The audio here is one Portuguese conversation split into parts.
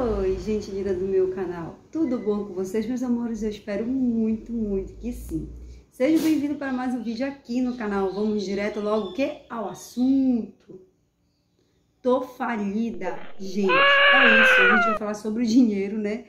Oi, gente linda do meu canal. Tudo bom com vocês, meus amores? Eu espero muito, muito que sim. Seja bem-vindo para mais um vídeo aqui no canal. Vamos direto logo que ao assunto. Tô falida, gente. É isso, a gente vai falar sobre o dinheiro, né?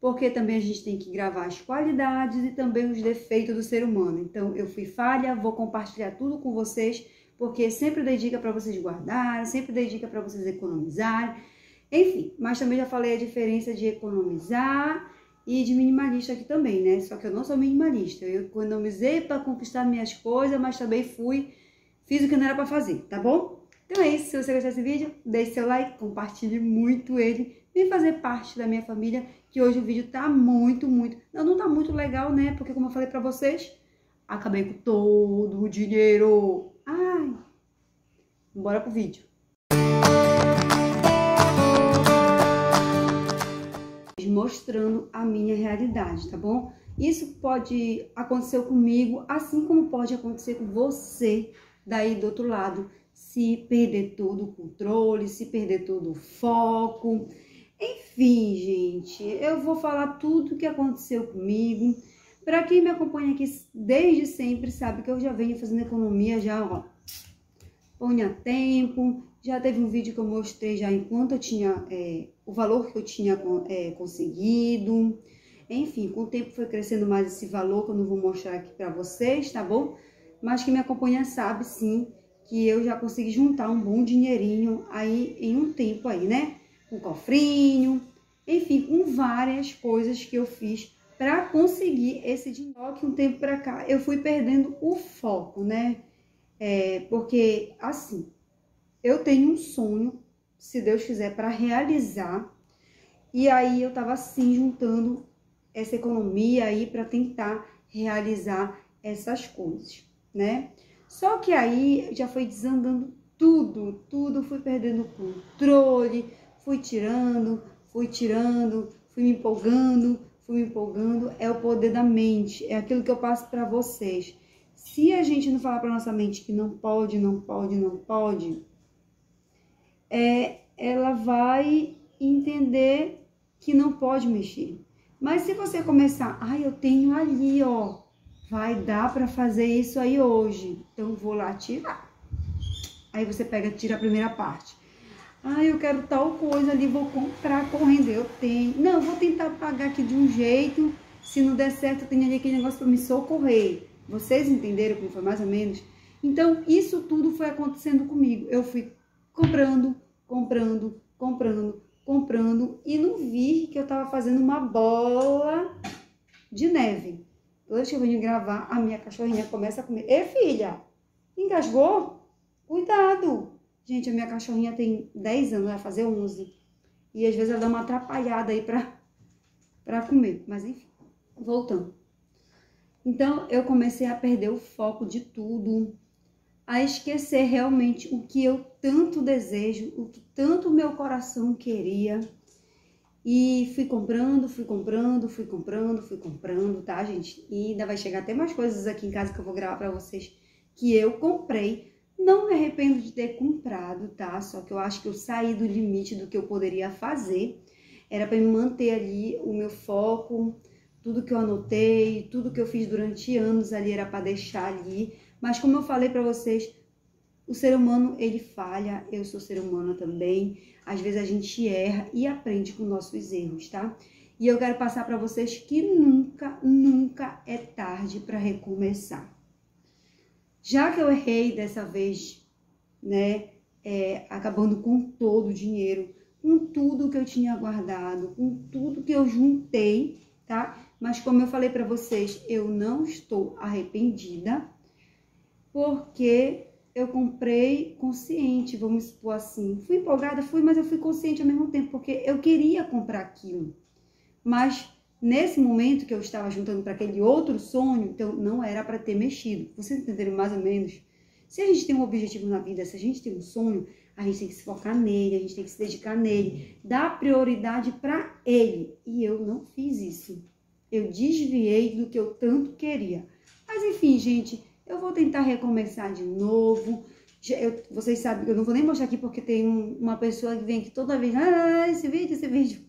Porque também a gente tem que gravar as qualidades e também os defeitos do ser humano. Então, eu fui falha, vou compartilhar tudo com vocês, porque sempre dei dica para vocês guardarem, sempre dei dica para vocês economizarem enfim, mas também já falei a diferença de economizar e de minimalista aqui também, né? Só que eu não sou minimalista. Eu economizei para conquistar minhas coisas, mas também fui, fiz o que não era para fazer, tá bom? Então é isso. Se você gostou desse vídeo, deixe seu like, compartilhe muito ele. Vem fazer parte da minha família, que hoje o vídeo tá muito, muito... Não, não tá muito legal, né? Porque como eu falei pra vocês, acabei com todo o dinheiro. Ai! Bora pro vídeo. Mostrando a minha realidade, tá bom? Isso pode acontecer comigo, assim como pode acontecer com você daí do outro lado, se perder todo o controle, se perder todo o foco. Enfim, gente, eu vou falar tudo o que aconteceu comigo. Para quem me acompanha aqui desde sempre, sabe que eu já venho fazendo economia já, ó, põe a tempo. Já teve um vídeo que eu mostrei já enquanto eu tinha é, o valor que eu tinha é, conseguido. Enfim, com o tempo foi crescendo mais esse valor que eu não vou mostrar aqui para vocês, tá bom? Mas que me acompanha sabe sim que eu já consegui juntar um bom dinheirinho aí em um tempo aí, né? Com cofrinho, enfim, com várias coisas que eu fiz para conseguir esse dinheiro. Que um tempo para cá eu fui perdendo o foco, né? É, porque assim, eu tenho um sonho se Deus quiser, para realizar. E aí eu tava assim juntando essa economia aí para tentar realizar essas coisas, né? Só que aí já foi desandando tudo, tudo, fui perdendo o controle, fui tirando, fui tirando, fui me empolgando, fui me empolgando. É o poder da mente, é aquilo que eu passo para vocês. Se a gente não falar para nossa mente que não pode, não pode, não pode, é, ela vai entender que não pode mexer. Mas se você começar, ah, eu tenho ali, ó, vai dar para fazer isso aí hoje, então vou lá tirar. Aí você pega, tira a primeira parte. Ah, eu quero tal coisa ali, vou comprar correndo, eu tenho. Não, vou tentar pagar aqui de um jeito. Se não der certo, eu tenho ali aquele negócio para me socorrer. Vocês entenderam como foi mais ou menos? Então, isso tudo foi acontecendo comigo. Eu fui comprando, comprando, comprando, comprando e não vi que eu tava fazendo uma bola de neve. Toda vez que eu venho gravar, a minha cachorrinha começa a comer. Ê, filha, engasgou? Cuidado! Gente, a minha cachorrinha tem 10 anos, vai fazer 11. E às vezes ela dá uma atrapalhada aí pra, pra comer. Mas enfim, voltando. Então, eu comecei a perder o foco de tudo a esquecer realmente o que eu tanto desejo, o que tanto meu coração queria. E fui comprando, fui comprando, fui comprando, fui comprando, tá, gente? E ainda vai chegar até mais coisas aqui em casa que eu vou gravar para vocês que eu comprei. Não me arrependo de ter comprado, tá? Só que eu acho que eu saí do limite do que eu poderia fazer. Era para me manter ali o meu foco, tudo que eu anotei, tudo que eu fiz durante anos ali era para deixar ali mas como eu falei para vocês, o ser humano ele falha, eu sou ser humana também. Às vezes a gente erra e aprende com nossos erros, tá? E eu quero passar para vocês que nunca, nunca é tarde para recomeçar. Já que eu errei dessa vez, né, é, acabando com todo o dinheiro, com tudo que eu tinha guardado, com tudo que eu juntei, tá? Mas como eu falei para vocês, eu não estou arrependida, porque eu comprei consciente, vamos supor assim. Fui empolgada, fui, mas eu fui consciente ao mesmo tempo, porque eu queria comprar aquilo. Mas nesse momento que eu estava juntando para aquele outro sonho, então não era para ter mexido. Vocês entenderam mais ou menos? Se a gente tem um objetivo na vida, se a gente tem um sonho, a gente tem que se focar nele, a gente tem que se dedicar nele, dar prioridade para ele. E eu não fiz isso. Eu desviei do que eu tanto queria. Mas enfim, gente, eu vou tentar recomeçar de novo. Eu, vocês sabem que eu não vou nem mostrar aqui porque tem um, uma pessoa que vem aqui toda vez, ah, esse vídeo, esse vídeo.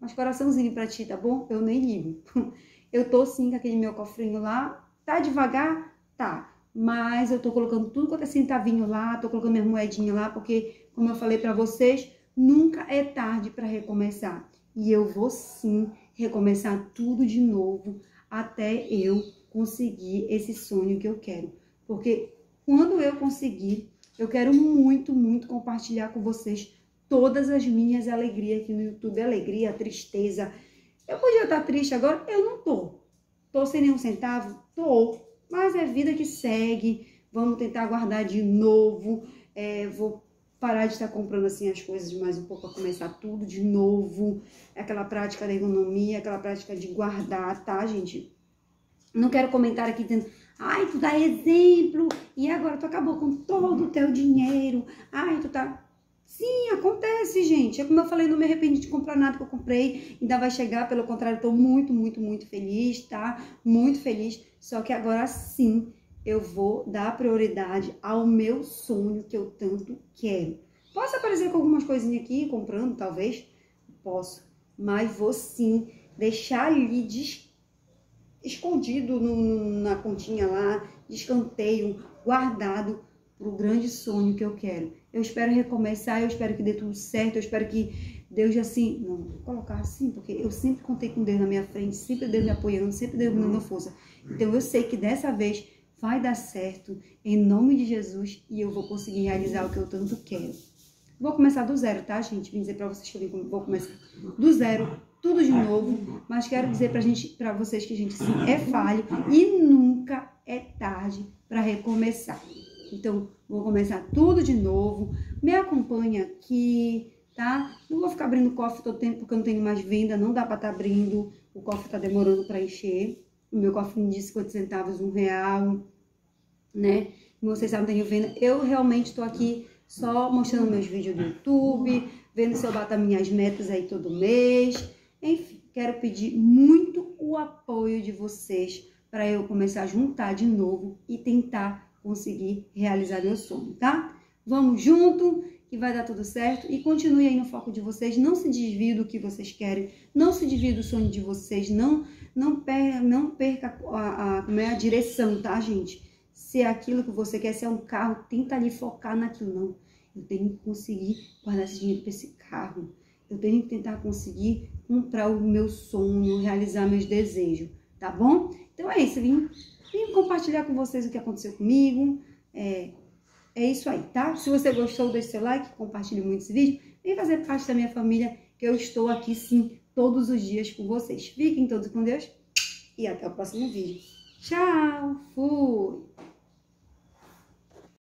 Mas coraçãozinho pra ti, tá bom? Eu nem ligo. Eu tô sim com aquele meu cofrinho lá. Tá devagar? Tá. Mas eu tô colocando tudo quanto é centavinho lá, tô colocando minha moedinha lá, porque, como eu falei para vocês, nunca é tarde para recomeçar. E eu vou sim recomeçar tudo de novo até eu conseguir esse sonho que eu quero. Porque quando eu conseguir, eu quero muito, muito compartilhar com vocês todas as minhas alegrias aqui no YouTube. Alegria, tristeza. Eu podia estar triste agora? Eu não tô. Tô sem nenhum centavo? Tô. Mas é vida que segue. Vamos tentar guardar de novo. É, vou parar de estar comprando assim as coisas mais um pouco começar tudo de novo. Aquela prática da economia, aquela prática de guardar, tá, gente? Não quero comentar aqui dizendo, ai, tu dá exemplo e agora tu acabou com todo o teu dinheiro. Ai, tu tá. Sim, acontece, gente. É como eu falei, não me arrependi de comprar nada que eu comprei. Ainda vai chegar, pelo contrário, tô muito, muito, muito feliz, tá? Muito feliz. Só que agora sim eu vou dar prioridade ao meu sonho que eu tanto quero. Posso aparecer com algumas coisinhas aqui, comprando, talvez? Posso. Mas vou sim deixar ali escondido no, na continha lá, de escanteio, guardado para o grande sonho que eu quero. Eu espero recomeçar, eu espero que dê tudo certo, eu espero que Deus assim, não, vou colocar assim, porque eu sempre contei com Deus na minha frente, sempre Deus me apoiando, sempre Deus me dando força. Então eu sei que dessa vez vai dar certo, em nome de Jesus, e eu vou conseguir realizar o que eu tanto quero. Vou começar do zero, tá, gente? Vim dizer para vocês que eu vou começar do zero, tudo de novo, mas quero dizer pra gente, para vocês que a gente sim é falho e nunca é tarde para recomeçar. Então, vou começar tudo de novo. Me acompanha aqui, tá? Não vou ficar abrindo o cofre todo tempo porque eu não tenho mais venda, não dá para estar tá abrindo. O cofre tá demorando para encher. O meu cofre de 50 centavos, um real, né? Como vocês sabem, tenho venda. Eu realmente estou aqui só mostrando meus vídeos do YouTube, vendo se eu bato as minhas metas aí todo mês. Enfim, quero pedir muito o apoio de vocês para eu começar a juntar de novo e tentar conseguir realizar meu sonho, tá? Vamos junto que vai dar tudo certo e continue aí no foco de vocês, não se desvie do que vocês querem, não se desvie do sonho de vocês, não não perca, não perca a, a, é a direção, tá, gente? Se é aquilo que você quer, se é um carro, tenta ali focar naquilo, não. Eu tenho que conseguir guardar esse dinheiro para esse carro. Eu tenho que tentar conseguir comprar o meu sonho, realizar meus desejos, tá bom? Então é isso, vim, vim compartilhar com vocês o que aconteceu comigo. É, é isso aí, tá? Se você gostou, deixe seu like, compartilhe muito esse vídeo. Vem fazer parte da minha família, que eu estou aqui sim, todos os dias com vocês. Fiquem todos com Deus e até o próximo vídeo. Tchau! Fui!